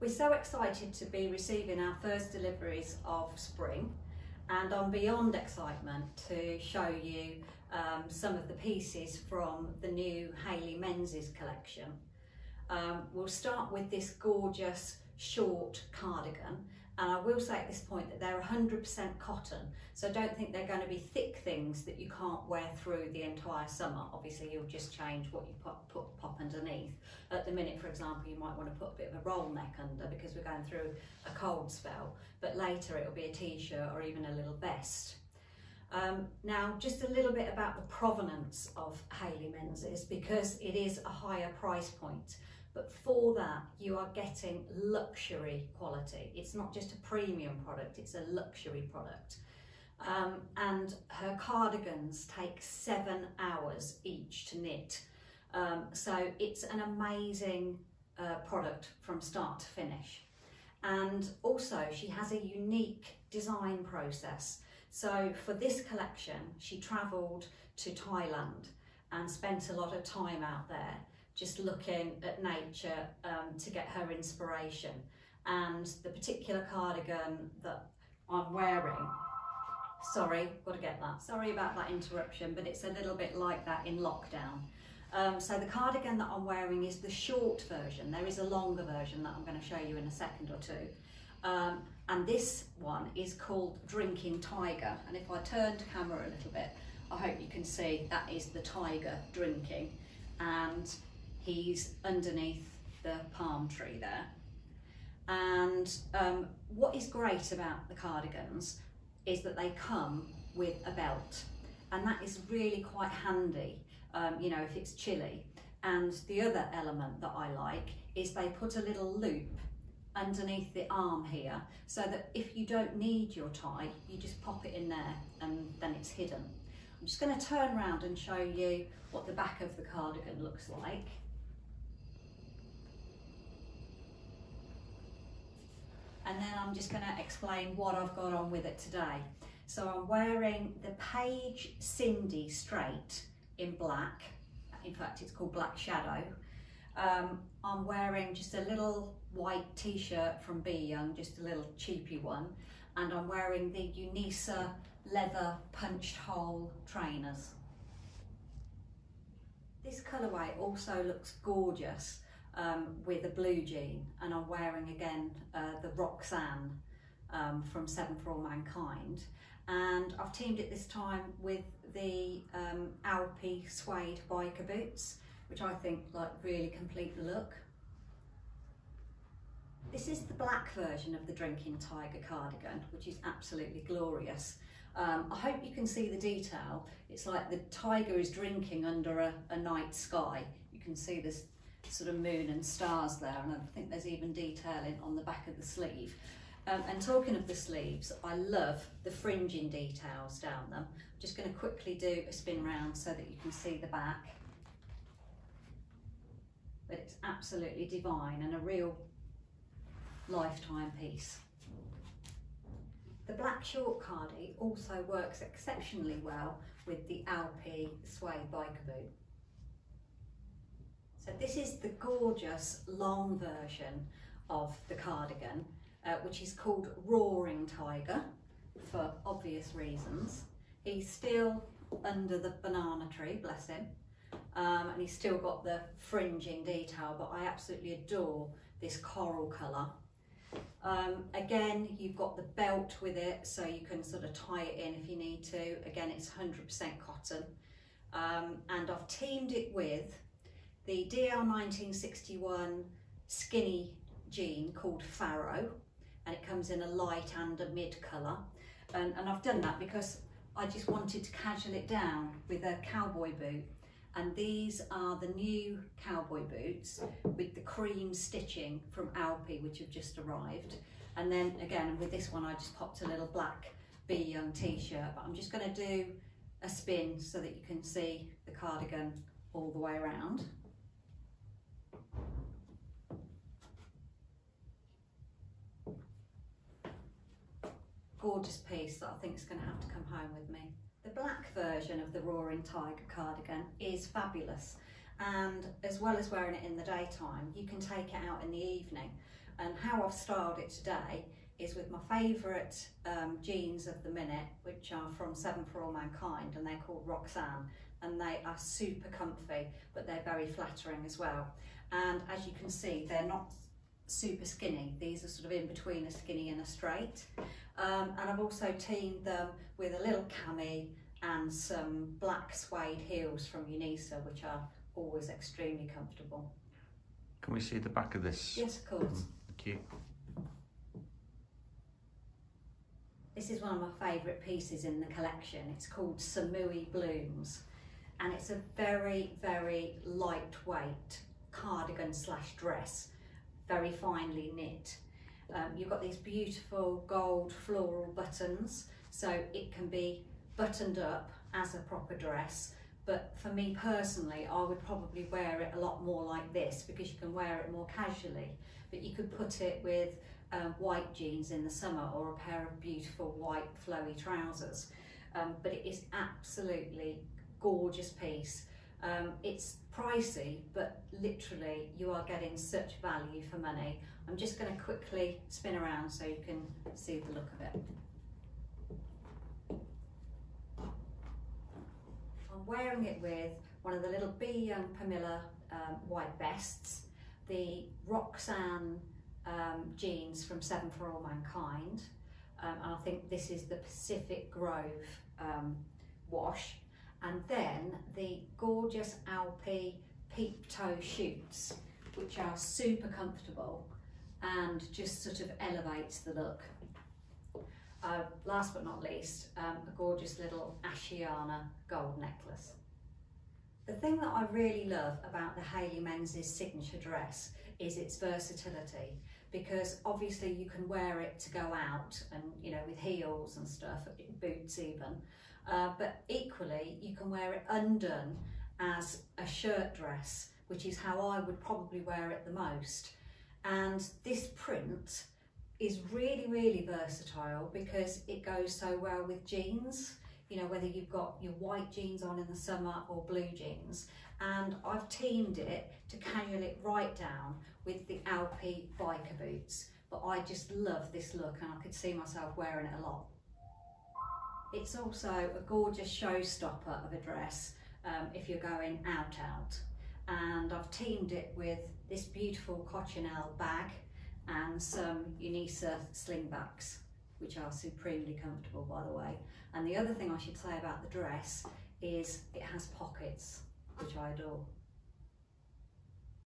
we're so excited to be receiving our first deliveries of spring and I'm beyond excitement to show you um, some of the pieces from the new Hayley Menzies collection. Um, we'll start with this gorgeous short cardigan and I will say at this point that they're 100% cotton, so don't think they're going to be thick things that you can't wear through the entire summer. Obviously, you'll just change what you put, put pop underneath. At the minute, for example, you might want to put a bit of a roll neck under because we're going through a cold spell, but later it'll be a t-shirt or even a little vest. Um, now, just a little bit about the provenance of Hayley Menzies because it is a higher price point. But for that, you are getting luxury quality. It's not just a premium product, it's a luxury product. Um, and her cardigans take seven hours each to knit. Um, so it's an amazing uh, product from start to finish. And also she has a unique design process. So for this collection, she travelled to Thailand and spent a lot of time out there just looking at nature um, to get her inspiration. And the particular cardigan that I'm wearing, sorry, got to get that. Sorry about that interruption, but it's a little bit like that in lockdown. Um, so the cardigan that I'm wearing is the short version. There is a longer version that I'm going to show you in a second or two. Um, and this one is called Drinking Tiger. And if I turn to camera a little bit, I hope you can see that is the tiger drinking. And he's underneath the palm tree there. And um, what is great about the cardigans is that they come with a belt and that is really quite handy, um, you know, if it's chilly. And the other element that I like is they put a little loop underneath the arm here so that if you don't need your tie, you just pop it in there and then it's hidden. I'm just going to turn around and show you what the back of the cardigan looks like. And then I'm just going to explain what I've got on with it today. So I'm wearing the Paige Cindy Straight in black. In fact, it's called Black Shadow. Um, I'm wearing just a little white t-shirt from Be Young, just a little cheapy one. And I'm wearing the Unisa leather punched hole trainers. This colourway also looks gorgeous um, with a blue jean and I'm wearing again uh, the Roxanne um, from Seven for All Mankind and I've teamed it this time with the um, Alpe suede biker boots which I think like really complete the look. This is the black version of the Drinking Tiger cardigan which is absolutely glorious. Um, I hope you can see the detail. It's like the tiger is drinking under a, a night sky. You can see this sort of moon and stars there and I think there's even detailing on the back of the sleeve. Um, and talking of the sleeves, I love the fringing details down them. I'm just going to quickly do a spin round so that you can see the back. But it's absolutely divine and a real lifetime piece. The black short cardi also works exceptionally well with the Alpe suede biker boot. So this is the gorgeous long version of the cardigan, uh, which is called Roaring Tiger for obvious reasons. He's still under the banana tree, bless him, um, and he's still got the fringing detail, but I absolutely adore this coral colour. Um, again, you've got the belt with it, so you can sort of tie it in if you need to. Again, it's 100% cotton. Um, and I've teamed it with the DL 1961 skinny jean called Farrow and it comes in a light and a mid colour. And, and I've done that because I just wanted to casual it down with a cowboy boot. And these are the new cowboy boots with the cream stitching from Alpe which have just arrived. And then again with this one I just popped a little black Be Young t-shirt but I'm just going to do a spin so that you can see the cardigan all the way around. Gorgeous piece that I think is going to have to come home with me. The black version of the Roaring Tiger cardigan is fabulous. And as well as wearing it in the daytime you can take it out in the evening. And how I've styled it today is with my favourite um, jeans of the minute which are from Seven for All Mankind and they're called Roxanne and they are super comfy but they're very flattering as well. And as you can see they're not super skinny. These are sort of in between a skinny and a straight um, and I've also teamed them with a little cami and some black suede heels from Unisa which are always extremely comfortable. Can we see the back of this? Yes, of course. Thank you. This is one of my favourite pieces in the collection. It's called Samui Blooms and it's a very, very lightweight cardigan slash dress, very finely knit. Um, you've got these beautiful gold floral buttons so it can be buttoned up as a proper dress. But for me personally I would probably wear it a lot more like this because you can wear it more casually. But you could put it with um, white jeans in the summer or a pair of beautiful white flowy trousers. Um, but it is absolutely gorgeous piece um, it's pricey but literally you are getting such value for money. I'm just going to quickly spin around so you can see the look of it. I'm wearing it with one of the little Be Young Pamela um, white vests, the Roxanne um, jeans from Seven for All Mankind, um, and I think this is the Pacific Grove um, wash, and then the gorgeous Alpe peep toe shoots, which are super comfortable and just sort of elevates the look. Uh, last but not least, um, a gorgeous little Ashiana gold necklace. The thing that I really love about the Hayley Menzies signature dress is its versatility because obviously you can wear it to go out and you know with heels and stuff, boots even, uh, but equally you can wear it undone as a shirt dress which is how I would probably wear it the most and this print is really, really versatile because it goes so well with jeans. You know, whether you've got your white jeans on in the summer or blue jeans. And I've teamed it to casual it right down with the Alpe biker boots. But I just love this look and I could see myself wearing it a lot. It's also a gorgeous showstopper of a dress um, if you're going out out. And I've teamed it with this beautiful Coccinelle bag and some Unisa slingbacks, which are supremely comfortable by the way. And the other thing I should say about the dress is it has pockets, which I adore.